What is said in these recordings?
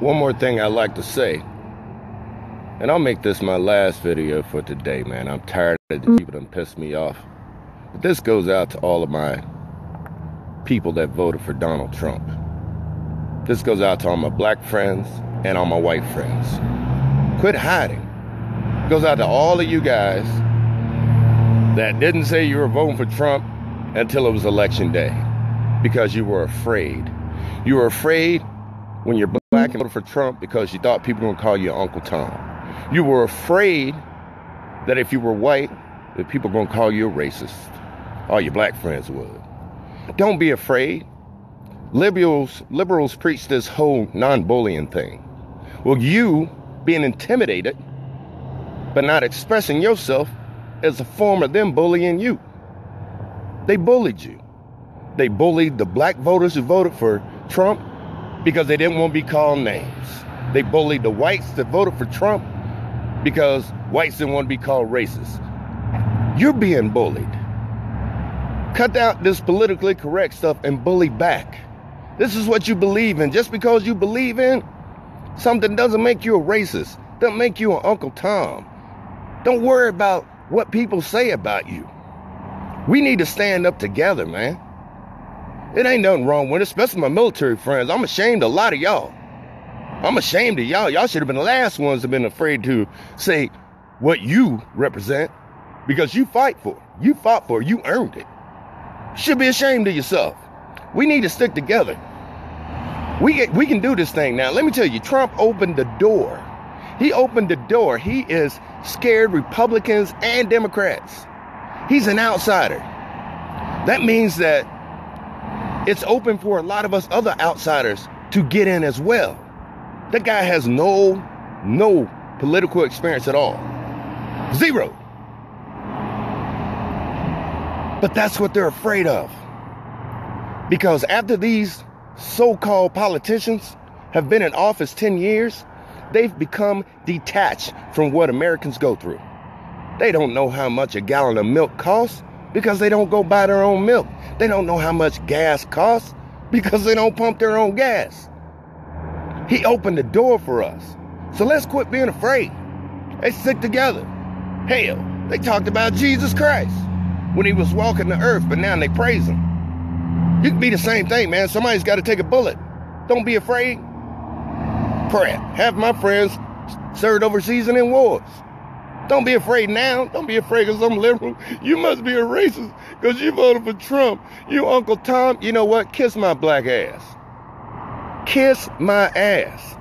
one more thing I'd like to say, and I'll make this my last video for today, man. I'm tired of the people that piss me off. But this goes out to all of my people that voted for Donald Trump. This goes out to all my black friends and all my white friends. Quit hiding. It goes out to all of you guys that didn't say you were voting for Trump until it was election day because you were afraid. You were afraid when you're and voted for Trump because you thought people were going to call you Uncle Tom. You were afraid that if you were white, that people were going to call you a racist. All your black friends would. Don't be afraid. Liberals, liberals preach this whole non-bullying thing. Well, you being intimidated, but not expressing yourself is a form of them bullying you. They bullied you. They bullied the black voters who voted for Trump because they didn't want to be called names. They bullied the whites that voted for Trump because whites didn't want to be called racist. You're being bullied. Cut out this politically correct stuff and bully back. This is what you believe in. Just because you believe in something doesn't make you a racist, doesn't make you an Uncle Tom. Don't worry about what people say about you. We need to stand up together, man. It ain't nothing wrong with it, especially my military friends. I'm ashamed of a lot of y'all. I'm ashamed of y'all. Y'all should have been the last ones to have been afraid to say what you represent because you fight for it. You fought for it. You earned it. should be ashamed of yourself. We need to stick together. We, get, we can do this thing now. Let me tell you, Trump opened the door. He opened the door. He is scared Republicans and Democrats. He's an outsider. That means that it's open for a lot of us other outsiders to get in as well. That guy has no, no political experience at all. Zero. But that's what they're afraid of. Because after these so called politicians have been in office 10 years, they've become detached from what Americans go through. They don't know how much a gallon of milk costs because they don't go buy their own milk. They don't know how much gas costs because they don't pump their own gas. He opened the door for us. So let's quit being afraid. They stick together. Hell, they talked about Jesus Christ when he was walking the earth, but now they praise him. You can be the same thing, man. Somebody's got to take a bullet. Don't be afraid. Pray. Have my friends served overseas and in wars. Don't be afraid now. Don't be afraid because I'm liberal. You must be a racist because you voted for Trump. You Uncle Tom. You know what? Kiss my black ass. Kiss my ass.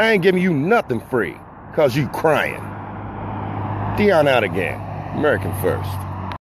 I ain't giving you nothing free because you crying. Dionne out again. American first.